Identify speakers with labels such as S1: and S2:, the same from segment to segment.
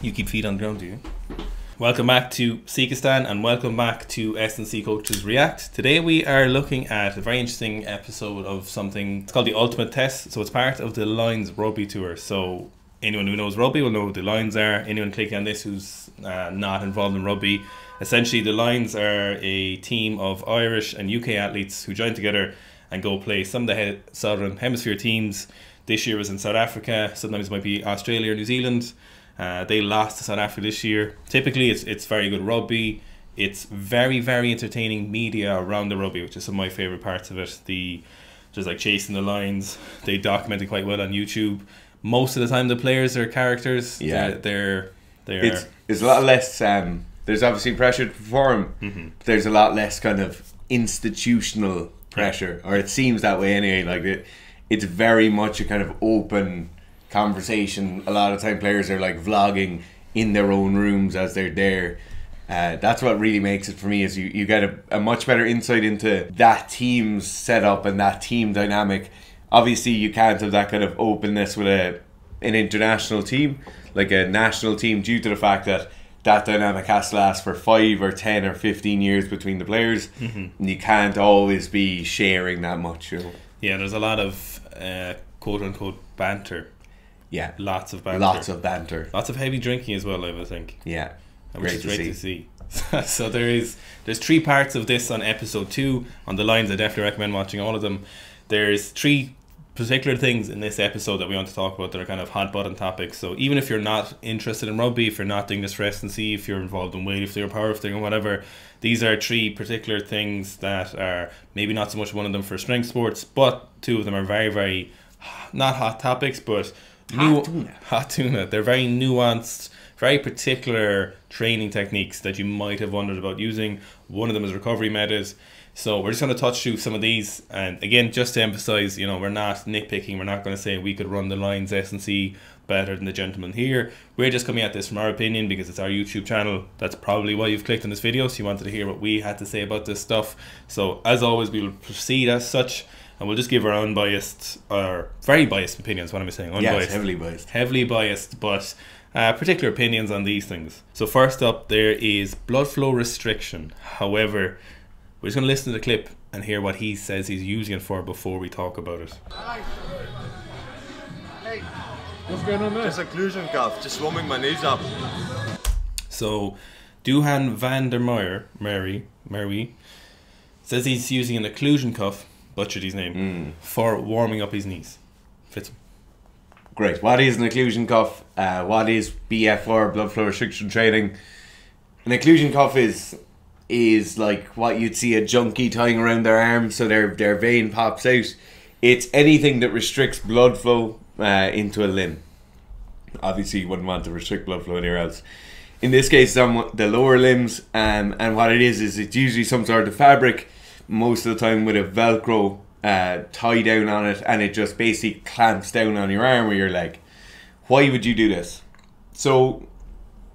S1: You keep feet on the ground, do you? Welcome back to Sikastan and welcome back to S&C Coaches React. Today we are looking at a very interesting episode of something, it's called the Ultimate Test. So it's part of the Lions Rugby Tour. So anyone who knows rugby will know what the Lions are. Anyone clicking on this who's uh, not involved in rugby, essentially the Lions are a team of Irish and UK athletes who join together and go play some of the he- Southern Hemisphere teams. This year was in South Africa, sometimes it might be Australia or New Zealand. Uh, they lost to South Africa this year. Typically, it's, it's very good rugby. It's very, very entertaining media around the rugby, which is some of my favourite parts of it. The just like chasing the Lions, they document it quite well on YouTube. Most of the time, the players are characters.
S2: Yeah.
S1: they're they're, they're
S2: It's it's a lot less. Um, there's obviously pressure to perform.
S1: Mm-hmm.
S2: There's a lot less kind of institutional pressure, or it seems that way anyway. Like it, it's very much a kind of open conversation. A lot of time, players are like vlogging in their own rooms as they're there. Uh, that's what really makes it for me is you, you get a, a much better insight into that team's setup and that team dynamic. Obviously, you can't have that kind of openness with a an international team, like a national team, due to the fact that that dynamic has to last for five or ten or fifteen years between the players, and you can't always be sharing that much. You know?
S1: yeah. There's a lot of uh, quote unquote banter.
S2: Yeah,
S1: Lots of banter.
S2: lots of banter.
S1: lots of heavy drinking as well. I would think.
S2: Yeah,
S1: And which
S2: great
S1: is
S2: to
S1: great
S2: see.
S1: to see. so there is there's three parts of this on episode two on the Lions. I definitely recommend watching all of them. There's three particular things in this episode that we want to talk about that are kind of hot button topics. So even if you're not interested in rugby, if you're not doing this for S&C, if you're involved in weightlifting or powerlifting or whatever, these are three particular things that are maybe not so much one of them for strength sports, but two of them are very very not hot topics, but
S2: Hot tuna.
S1: hot tuna. They're very nuanced, very particular training techniques that you might have wondered about using. One of them is recovery methods. So we're just going to touch through some of these, and again, just to emphasize, you know, we're not nitpicking. We're not going to say we could run the Lions S and C better than the gentleman here. We're just coming at this from our opinion because it's our YouTube channel. That's probably why you've clicked on this video. So you wanted to hear what we had to say about this stuff. So as always, we will proceed as such, and we'll just give our unbiased or very biased opinions. What am I saying?
S2: Yeah,
S1: Unbiased
S2: it's heavily biased.
S1: heavily biased, but uh, particular opinions on these things. So first up, there is blood flow restriction. However, we're just going to listen to the clip and hear what he says he's using it for before we talk about it.
S3: What's going on there?
S4: Just occlusion cuff, just warming my knees up.
S1: So, Duhan van der Meer, Mary, Mary, says he's using an occlusion cuff, butchered his name, for warming up his knees. Fits him.
S2: Great. What is an occlusion cuff? Uh, what is BFR, blood flow restriction training? An occlusion cuff is is like what you'd see a junkie tying around their arm so their their vein pops out. It's anything that restricts blood flow uh, into a limb. Obviously, you wouldn't want to restrict blood flow anywhere else. In this case, it's on the lower limbs, um, and what it is is it's usually some sort of fabric, most of the time with a Velcro uh, tie down on it, and it just basically clamps down on your arm or your leg. Why would you do this? So,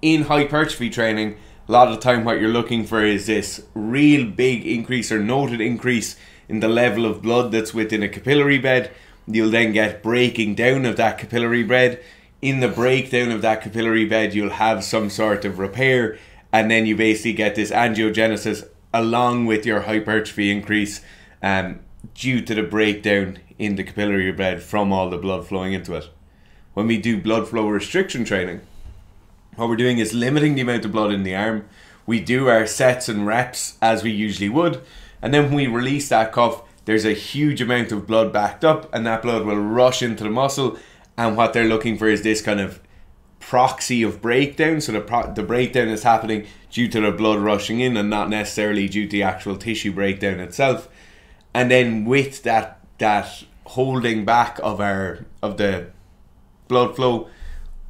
S2: in hypertrophy training, a lot of the time what you're looking for is this real big increase or noted increase in the level of blood that's within a capillary bed. You'll then get breaking down of that capillary bed. In the breakdown of that capillary bed, you'll have some sort of repair, and then you basically get this angiogenesis along with your hypertrophy increase um, due to the breakdown in the capillary bed from all the blood flowing into it. When we do blood flow restriction training, what we're doing is limiting the amount of blood in the arm. We do our sets and reps as we usually would, and then when we release that cuff, there's a huge amount of blood backed up, and that blood will rush into the muscle. And what they're looking for is this kind of proxy of breakdown. So the the breakdown is happening due to the blood rushing in, and not necessarily due to the actual tissue breakdown itself. And then with that that holding back of our of the blood flow,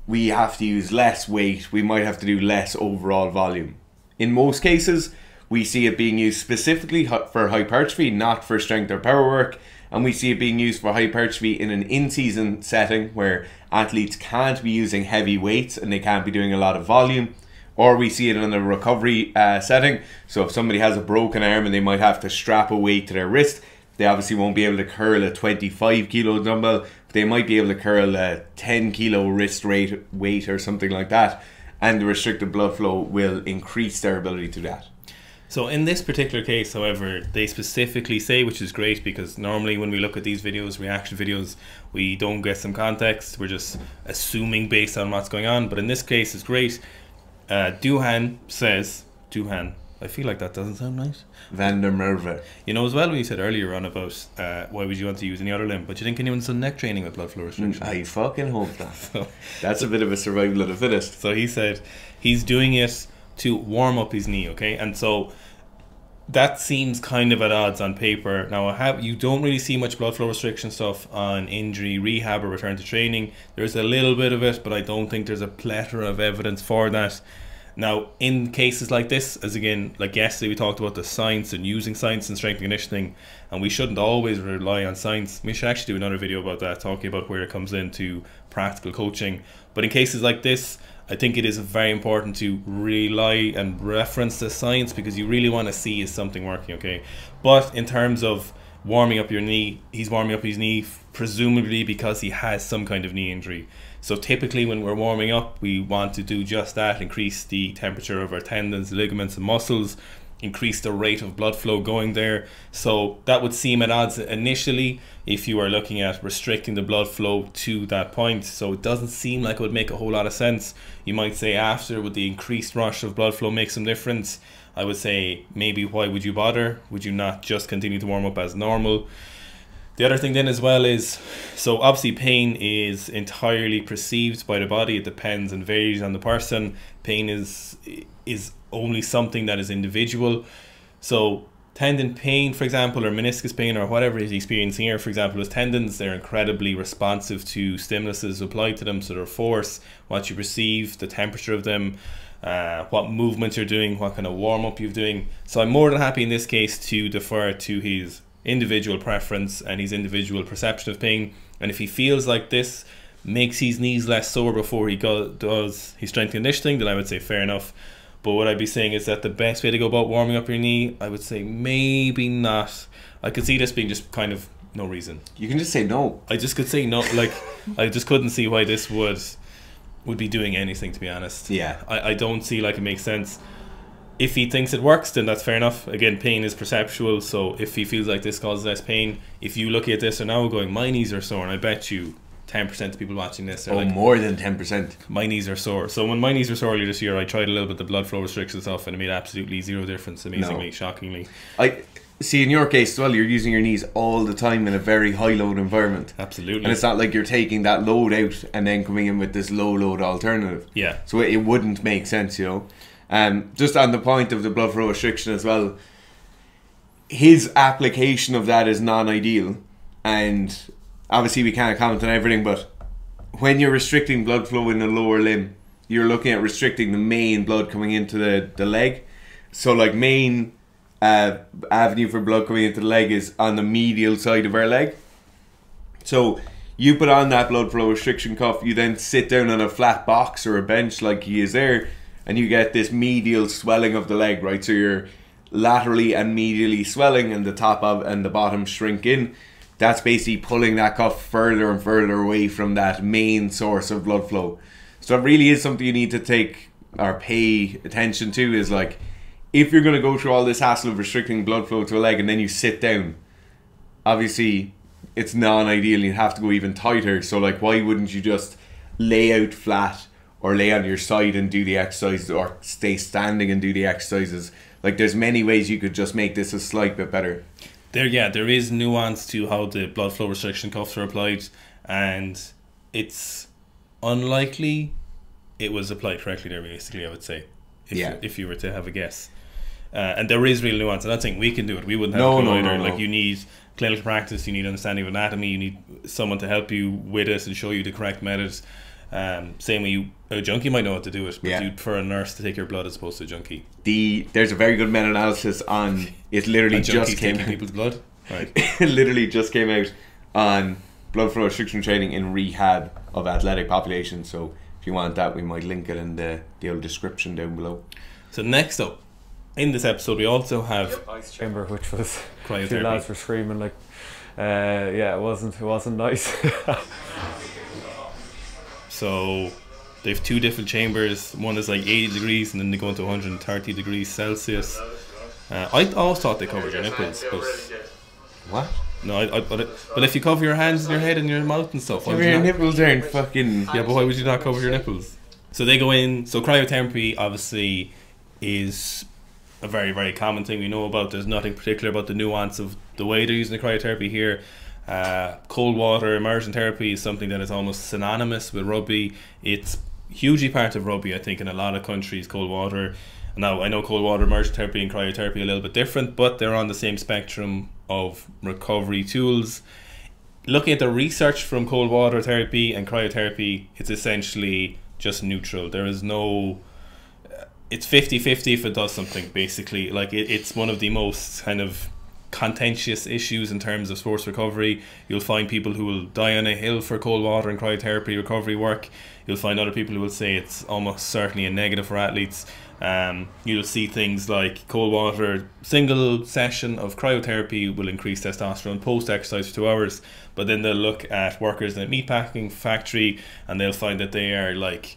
S2: we have to use less weight. We might have to do less overall volume. In most cases, we see it being used specifically for hypertrophy, not for strength or power work. And we see it being used for hypertrophy in an in season setting where athletes can't be using heavy weights and they can't be doing a lot of volume. Or we see it in a recovery uh, setting. So if somebody has a broken arm and they might have to strap a weight to their wrist, they obviously won't be able to curl a 25 kilo dumbbell, but they might be able to curl a 10 kilo wrist rate weight or something like that. and the restricted blood flow will increase their ability to that.
S1: So in this particular case, however, they specifically say, which is great because normally when we look at these videos, reaction videos, we don't get some context. We're just assuming based on what's going on. But in this case, it's great. Uh, Duhan says, Duhan, I feel like that doesn't sound nice.
S2: Van der Merwe.
S1: You know as well when you said earlier on about uh, why would you want to use any other limb, but you think anyone's done neck training with blood flow restriction.
S2: I fucking hope that.
S1: So,
S2: That's a bit of a survival of the fittest.
S1: so he said he's doing it to warm up his knee, okay? And so that seems kind of at odds on paper. Now, I have you don't really see much blood flow restriction stuff on injury rehab or return to training. There's a little bit of it, but I don't think there's a plethora of evidence for that. Now, in cases like this, as again, like yesterday, we talked about the science and using science and strength and conditioning, and we shouldn't always rely on science. We should actually do another video about that, talking about where it comes into practical coaching. But in cases like this, I think it is very important to rely and reference the science because you really want to see is something working, okay? But in terms of warming up your knee, he's warming up his knee presumably because he has some kind of knee injury. So typically when we're warming up, we want to do just that, increase the temperature of our tendons, ligaments and muscles, increase the rate of blood flow going there. So that would seem at odds initially if you are looking at restricting the blood flow to that point. So it doesn't seem like it would make a whole lot of sense. You might say after would the increased rush of blood flow make some difference. I would say maybe why would you bother? Would you not just continue to warm up as normal? The other thing then as well is so obviously pain is entirely perceived by the body. It depends and varies on the person. Pain is is only something that is individual. So tendon pain, for example, or meniscus pain, or whatever he's experiencing here, for example, his tendons, they're incredibly responsive to stimuluses applied to them. So their force, what you perceive, the temperature of them, uh, what movements you're doing, what kind of warm up you're doing. So I'm more than happy in this case to defer to his individual preference and his individual perception of pain. And if he feels like this makes his knees less sore before he go, does his strength conditioning, then I would say fair enough. But what I'd be saying is that the best way to go about warming up your knee, I would say maybe not. I could see this being just kind of no reason.
S2: You can just say no.
S1: I just could say no. Like I just couldn't see why this would would be doing anything. To be honest,
S2: Yeah.
S1: I, I don't see like it makes sense. If he thinks it works, then that's fair enough. Again, pain is perceptual, so if he feels like this causes less pain, if you look at this and now going, my knees are sore, and I bet you ten percent of people watching this are
S2: Oh,
S1: like,
S2: more than 10%.
S1: my knees are sore. So when my knees were sore earlier this year, I tried a little bit the blood flow restriction stuff, and it made absolutely zero difference. Amazingly,
S2: No.
S1: shockingly,
S2: I See, in your case as well, you're using your knees all the time in a very high load environment.
S1: absolutely.
S2: And it's not like you're taking that load out and then coming in with this low load alternative.
S1: yeah,
S2: So it, it wouldn't make sense, you know. Um, just on the point of the blood flow restriction as well, his application of that is non-ideal, and obviously we can't comment on everything. But when you're restricting blood flow in the lower limb, you're looking at restricting the main blood coming into the the leg. So like main uh, avenue for blood coming into the leg is on the medial side of our leg. So you put on that blood flow restriction cuff, you then sit down on a flat box or a bench like he is there, and you get this medial swelling of the leg, right? So you're laterally and medially swelling, and the top of and the bottom shrink in. That's basically pulling that cuff further and further away from that main source of blood flow. So it really is something you need to take or pay attention to. Is like if you're going to go through all this hassle of restricting blood flow to a leg and then you sit down, obviously it's non-ideal you'd have to go even tighter so like why wouldn't you just lay out flat or lay on your side and do the exercises or stay standing and do the exercises like there's many ways you could just make this a slight bit better
S1: there yeah there is nuance to how the blood flow restriction cuffs are applied and it's unlikely it was applied correctly there basically i would say if,
S2: Yeah.
S1: if you were to have a guess. Uh, and there is real nuance and i think we can do it. We wouldn't have
S2: No,
S1: a
S2: no,
S1: either.
S2: no,
S1: like you need clinical practice you need understanding of anatomy you need someone to help you with it and show you the correct methods um, same way you a junkie might know how to do it but
S2: Yeah.
S1: you'd prefer a nurse to take your blood as opposed to a junkie.
S2: The there's a very good meta-analysis on it literally
S1: a
S2: just came
S1: taking people's blood? Right.
S2: It literally just came out on blood flow restriction training in rehab of athletic populations so if you want that we might link it in the, the old description down below.
S1: So next up in this episode we also have
S3: ice chamber, which was two
S1: Cryotherapy.
S3: lads were screaming like, uh, yeah, it wasn't it wasn't nice.
S1: So They have two different chambers. One is like 80 degrees, and then they go into 130 degrees Celsius. Uh, I always thought they covered your nipples, but
S2: What?
S1: no, I, I, but, it, but if you cover your hands and your head and your mouth and stuff, why would you
S2: Your
S1: not?
S2: nipples aren't fucking.
S1: Yeah, but why would you not cover your nipples? So they go in. So cryotherapy obviously is a very very common thing we know about. There's nothing particular about the nuance of the way they're using the cryotherapy here. Uh, cold water immersion therapy is something that is almost synonymous with rugby. It's hugely part of rugby, I think, in a lot of countries. Cold water. Now I know cold water immersion therapy and cryotherapy are a little bit different, but they're on the same spectrum of recovery tools looking at the research from cold water therapy and cryotherapy, it's essentially just neutral. There is no. It's 50 50 if it does something, basically. Like, it, it's one of the most kind of contentious issues in terms of sports recovery. You'll find people who will die on a hill for cold water and cryotherapy recovery work. You'll find other people who will say it's almost certainly a negative for athletes. Um, you'll see things like cold water, single session of cryotherapy will increase testosterone post exercise for two hours, but then they'll look at workers in a meatpacking factory and they'll find that they are like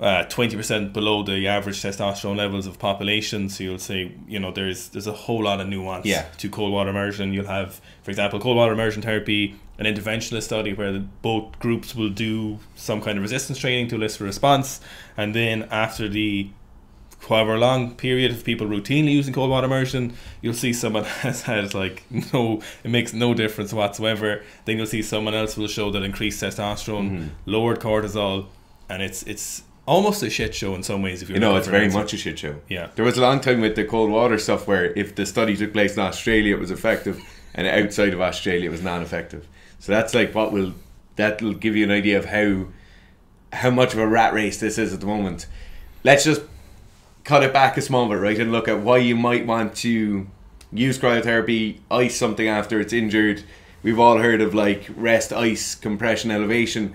S1: uh, twenty percent below the average testosterone levels of population. So you'll say, you know, there's there's a whole lot of nuance
S2: Yeah.
S1: to cold water immersion. You'll have, for example, cold water immersion therapy, an interventionist study where the, both groups will do some kind of resistance training to elicit a response, and then after the however long period of people routinely using cold water immersion, you'll see someone has had like no, it makes no difference whatsoever. Then you'll see someone else will show that increased testosterone,
S2: Mm-hmm.
S1: lowered cortisol, and it's it's almost a shit show in some ways. If you're
S2: You know, it's very much a shit show.
S1: Yeah.
S2: There was a long time with the cold water stuff where if the study took place in Australia, it was effective, and outside of Australia, it was non-effective. So that's like what will that'll give you an idea of how how much of a rat race this is at the moment. Let's just cut it back a small bit, right, and look at why you might want to use cryotherapy, ice something after it's injured. We've all heard of like rest, ice, compression, elevation.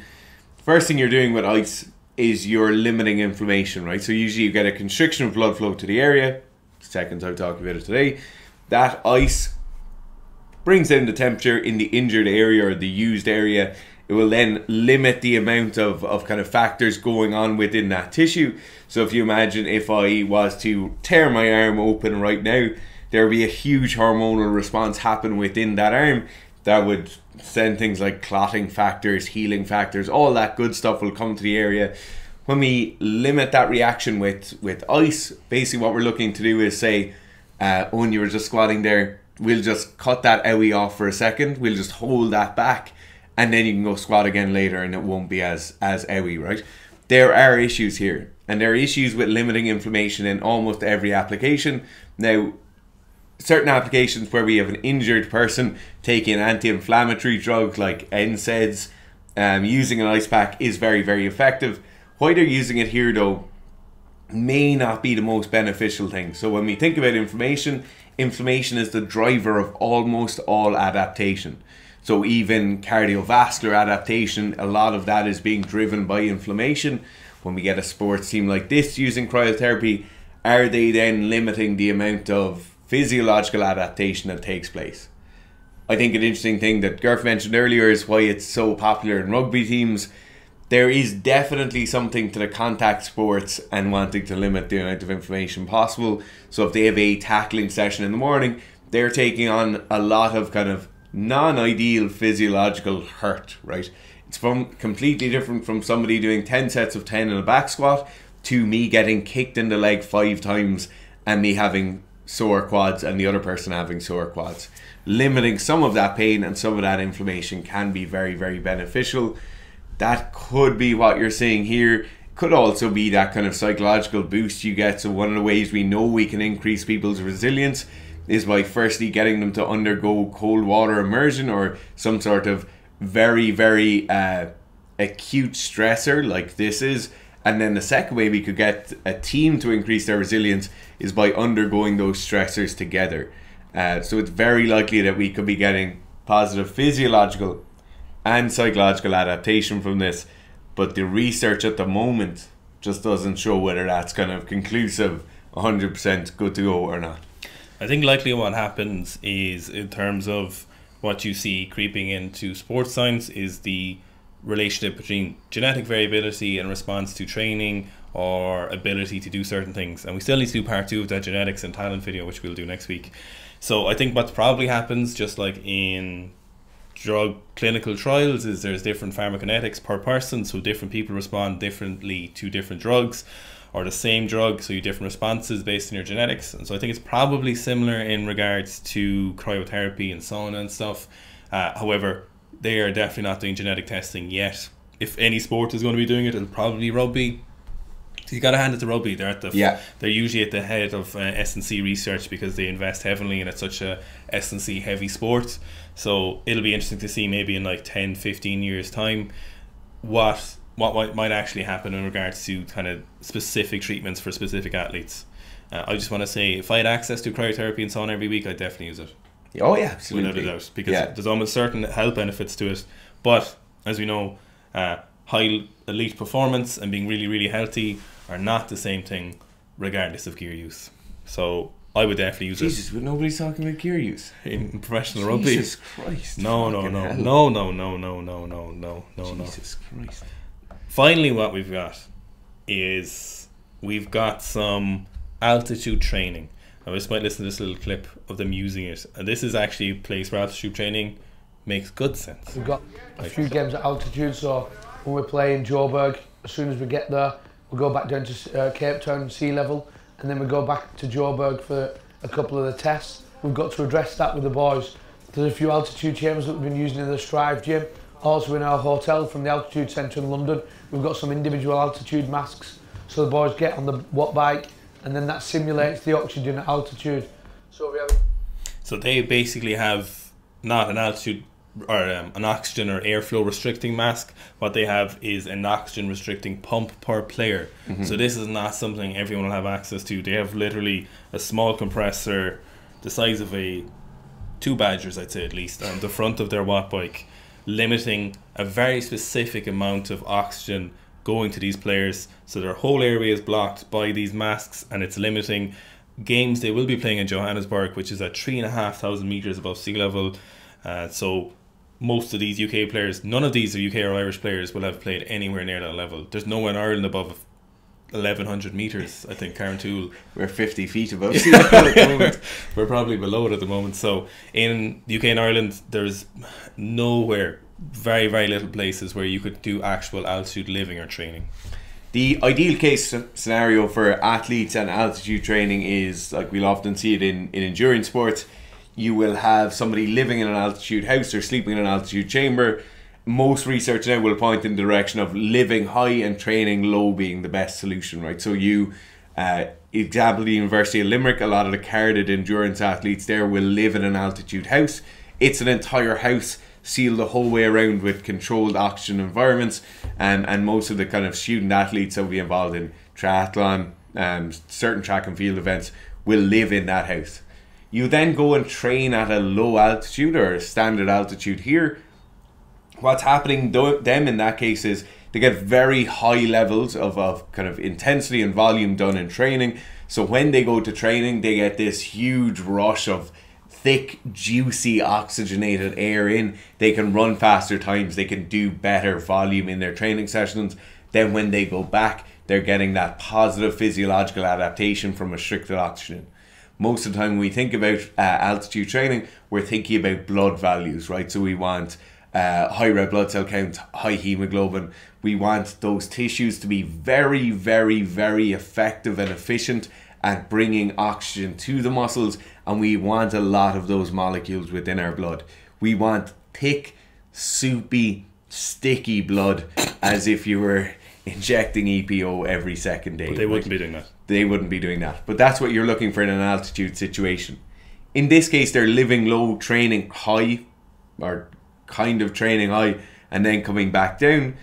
S2: First thing you're doing with ice is you're limiting inflammation, right? So usually you get a constriction of blood flow to the area. Second time talking about it today. That ice brings down the temperature in the injured area or the used area. It will then limit the amount of, of kind of factors going on within that tissue. So if you imagine if I was to tear my arm open right now, there would be a huge hormonal response happen within that arm that would send things like clotting factors, healing factors, all that good stuff will come to the area. When we limit that reaction with, with ice, basically what we're looking to do is say, uh, when you were just squatting there, we'll just cut that owie off for a second. We'll just hold that back, and then you can go squat again later, and it won't be as as owie, right? There are issues here, and there are issues with limiting inflammation in almost every application. Now, certain applications where we have an injured person taking anti-inflammatory drugs like NSAIDs, um, using an ice pack is very very effective. Why they're using it here though may not be the most beneficial thing. So when we think about inflammation, inflammation is the driver of almost all adaptation. So even cardiovascular adaptation, a lot of that is being driven by inflammation. When we get a sports team like this using cryotherapy, are they then limiting the amount of physiological adaptation that takes place? I think an interesting thing that Gerf mentioned earlier is why it's so popular in rugby teams. There is definitely something to the contact sports and wanting to limit the amount of information possible. So if they have a tackling session in the morning, they're taking on a lot of kind of non-ideal physiological hurt, right? It's from completely different from somebody doing 10 sets of 10 in a back squat to me getting kicked in the leg 5 times and me having sore quads and the other person having sore quads. Limiting some of that pain and some of that inflammation can be very very beneficial that could be what you're seeing here. Could also be that kind of psychological boost you get. So, one of the ways we know we can increase people's resilience is by firstly getting them to undergo cold water immersion or some sort of very, very uh, acute stressor like this is. And then the second way we could get a team to increase their resilience is by undergoing those stressors together. Uh, so, it's very likely that we could be getting positive physiological and psychological adaptation from this, but the research at the moment just doesn't show whether that's kind of conclusive, 100% good to go or not.
S1: I think likely what happens is in terms of what you see creeping into sports science is the relationship between genetic variability and response to training or ability to do certain things. And we still need to do part two of that genetics and talent video, which we'll do next week. So I think what probably happens, just like in drug clinical trials, is there's different pharmacokinetics per person, so different people respond differently to different drugs or the same drug, so you different responses based on your genetics. And so I think it's probably similar in regards to cryotherapy and sauna and stuff. Uh, however, they are definitely not doing genetic testing yet. If any sport is going to be doing it, it'll probably be rugby. So you got to hand it to rugby. They're at the
S2: Yeah.
S1: they're usually at the head of uh, S and C research because they invest heavily and it's such a S and C heavy sport. So it'll be interesting to see maybe in like 10, 15 years time what what might, might actually happen in regards to kind of specific treatments for specific athletes. Uh, I just want to say if I had access to cryotherapy and sauna every week, I'd definitely use it
S2: Oh yeah, absolutely.
S1: without a doubt because
S2: yeah.
S1: there's almost certain health benefits to it. But as we know, uh, high elite performance and being really really healthy are not the same thing, regardless of gear use. So I would definitely use it.
S2: Jesus, but nobody's talking about gear use.
S1: in professional rugby.
S2: Jesus Christ.
S1: No, no, no,
S2: hell.
S1: no, no, no, no, no, no, no, no, no.
S2: Jesus Christ.
S1: Finally, what we've got is we've got some altitude training. I just might listen to this little clip of them using it, and this is actually a place where altitude training makes good sense.
S5: We've got a few games at altitude, so when we're playing Joburg, as soon as we get there, we'll go back down to uh, Cape Town sea level, and then we go back to Joburg for a couple of the tests. We've got to address that with the boys. There's a few altitude chambers that we've been using in the Strive gym. Also in our hotel from the altitude centre in London, we've got some individual altitude masks. So the boys get on the watt bike, and then that simulates the oxygen at altitude. So we have
S1: So they basically have not an altitude or um, an oxygen or airflow restricting mask. What they have is an oxygen restricting pump per player. So this is not something everyone will have access to. They have literally a small compressor, the size of a two Badgers, I'd say at least, on the front of their watt bike, limiting a very specific amount of oxygen going to these players. So their whole area is blocked by these masks, and it's limiting games they will be playing in Johannesburg, which is at three and a half thousand meters above sea level. Uh, so most of these UK players, none of these are UK or Irish players, will have played anywhere near that level. There's no one in Ireland above 1100 meters. I think Carrauntoohil
S2: We're 50 feet above sea level at the moment.
S1: we're probably below it at the moment. So in the UK and Ireland, there's nowhere, very very little places where you could do actual altitude living or training.
S2: The ideal case scenario for athletes and altitude training is like we'll often see it in, in endurance sports. You will have somebody living in an altitude house or sleeping in an altitude chamber. Most research now will point in the direction of living high and training low being the best solution, right? So you, uh, example, the University of Limerick, a lot of the carded endurance athletes there will live in an altitude house. It's an entire house sealed the whole way around with controlled oxygen environments and, and most of the kind of student athletes that will be involved in triathlon um, certain track and field events will live in that house. You then go and train at a low altitude or standard altitude here. What's happening to them in that case is they get very high levels of, of kind of intensity and volume done in training. So when they go to training they get this huge rush of thick, juicy, oxygenated air in, they can run faster times, they can do better volume in their training sessions. Then when they go back, they're getting that positive physiological adaptation from restricted oxygen. Most of the time, when we think about uh, altitude training, we're thinking about blood values, right? So we want uh, high red blood cell count, high hemoglobin. We want those tissues to be very, very, very effective and efficient at bringing oxygen to the muscles, and we want a lot of those molecules within our blood. We want thick, soupy, sticky blood as if you were injecting EPO every second day.
S1: But they wouldn't be doing that.
S2: they wouldn't be doing that. But that's what you're looking for in an altitude situation. In this case, they're living low, training high, or kind of training high, and then coming back down.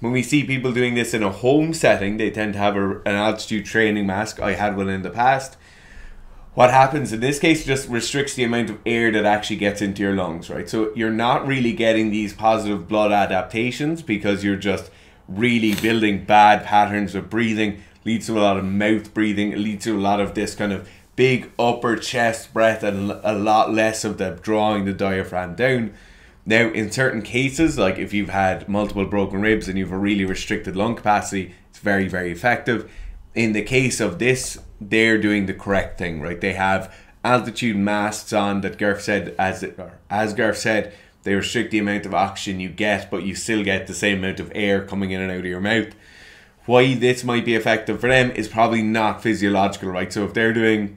S2: When we see people doing this in a home setting, they tend to have a, an altitude training mask. I had one in the past. What happens in this case just restricts the amount of air that actually gets into your lungs, right? So you're not really getting these positive blood adaptations because you're just really building bad patterns of breathing. Leads to a lot of mouth breathing. Leads to a lot of this kind of big upper chest breath and a lot less of the drawing the diaphragm down. Now, in certain cases, like if you've had multiple broken ribs and you've a really restricted lung capacity, it's very, very effective. In the case of this, they're doing the correct thing, right? They have altitude masks on that Garth said, as as Garth said, they restrict the amount of oxygen you get, but you still get the same amount of air coming in and out of your mouth. Why this might be effective for them is probably not physiological, right? So if they're doing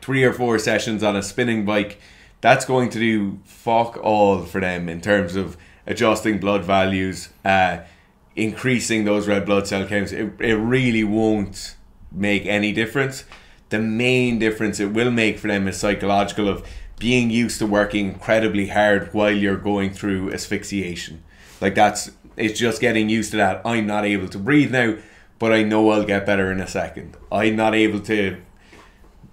S2: three or four sessions on a spinning bike, that's going to do fuck all for them in terms of adjusting blood values, uh, increasing those red blood cell counts. It, it really won't make any difference. The main difference it will make for them is psychological of being used to working incredibly hard while you're going through asphyxiation. Like that's it's just getting used to that. I'm not able to breathe now, but I know I'll get better in a second. I'm not able to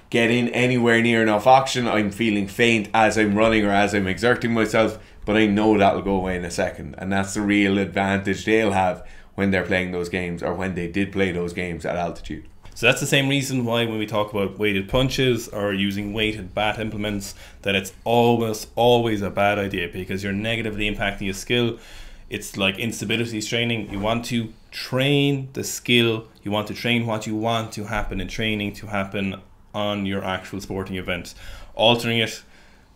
S2: get in anywhere near enough oxygen. I'm feeling faint as I'm running or as I'm exerting myself, but I know that'll go away in a second. And that's the real advantage they'll have when they're playing those games or when they did play those games at altitude.
S1: So that's the same reason why when we talk about weighted punches or using weighted bat implements, that it's almost always a bad idea because you're negatively impacting your skill. It's like instability training. You want to train the skill. You want to train what you want to happen in training to happen on your actual sporting event. Altering it,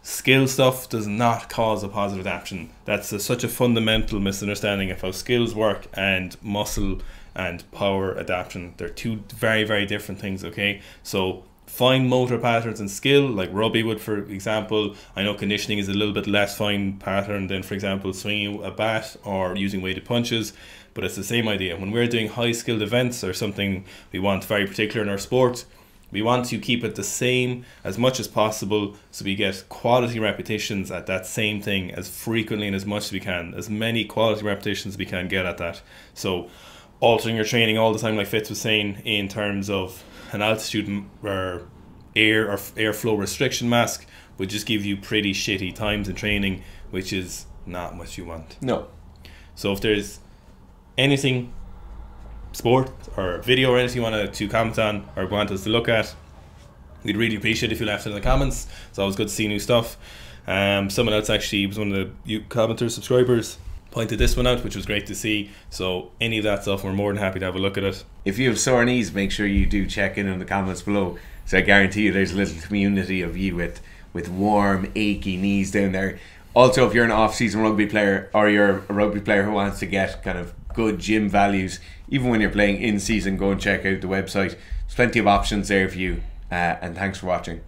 S1: skill stuff does not cause a positive adaptation. That's a, such a fundamental misunderstanding of how skills work and muscle and power adaptation. They're two very, very different things, okay? So fine motor patterns and skill, like Robbie would, for example. I know conditioning is a little bit less fine pattern than, for example, swinging a bat or using weighted punches, but it's the same idea. When we're doing high skilled events or something we want very particular in our sport, we want to keep it the same as much as possible so we get quality repetitions at that same thing as frequently and as much as we can, as many quality repetitions as we can get at that. So altering your training all the time, like Fitz was saying, in terms of an altitude or air or airflow restriction mask would just give you pretty shitty times in training, which is not what you want.
S2: No.
S1: So if there's anything, sport or video or anything you want to, comment on or want us to look at, we'd really appreciate if you left it in the comments. It's always good to see new stuff. Um, someone else actually was one of the you commenters, subscribers pointed this one out, which was great to see. So any of that stuff, we're more than happy to have a look at it.
S2: If you have sore knees, make sure you do check in in the comments below. So I guarantee you, there's a little community of you with with warm, achy knees down there. Also, if you're an off-season rugby player or you're a rugby player who wants to get kind of good gym values, even when you're playing in season, go and check out the website. There's plenty of options there for you. Uh, and thanks for watching.